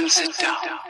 And sit down.